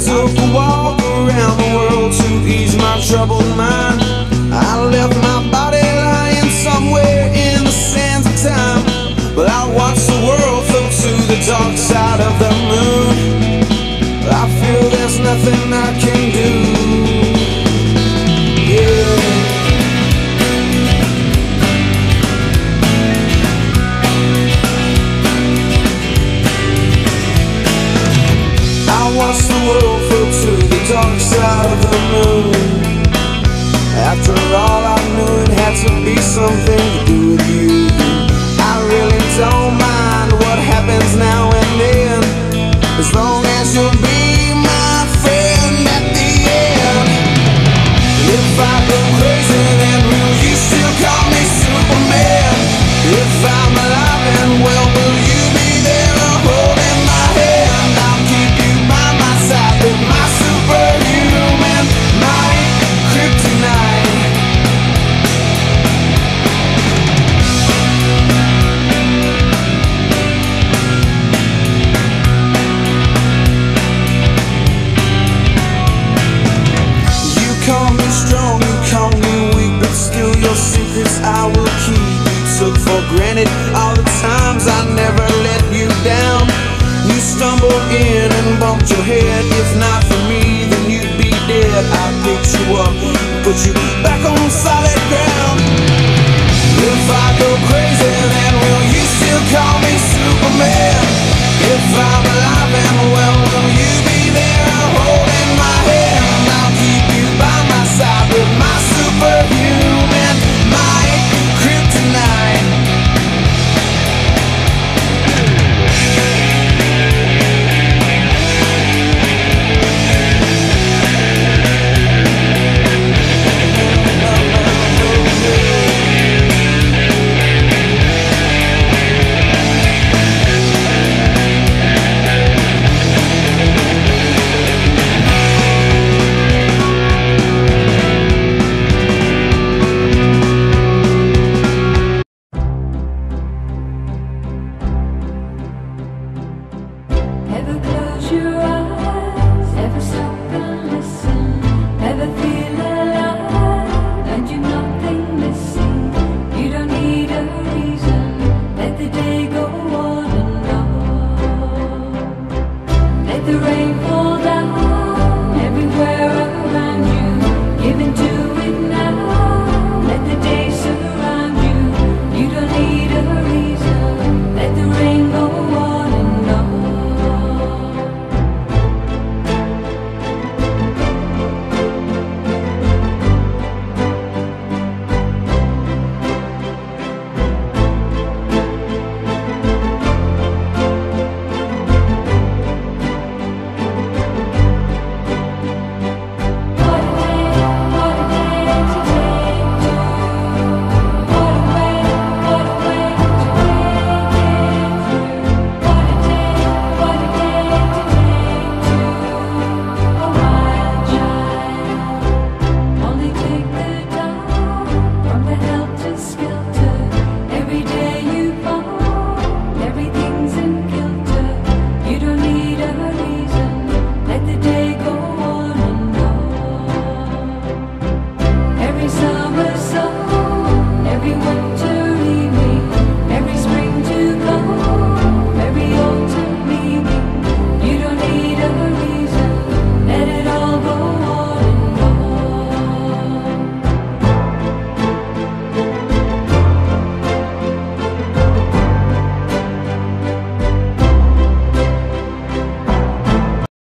took a walk around the world to ease my troubled mind. I left my body lying somewhere in the sands of time. But I watched the world float to the dark side of the moon. be something all the times I never let you down. You stumbled in and bumped your head. If not for me, then you'd be dead. I picked you up, put you back on solid ground.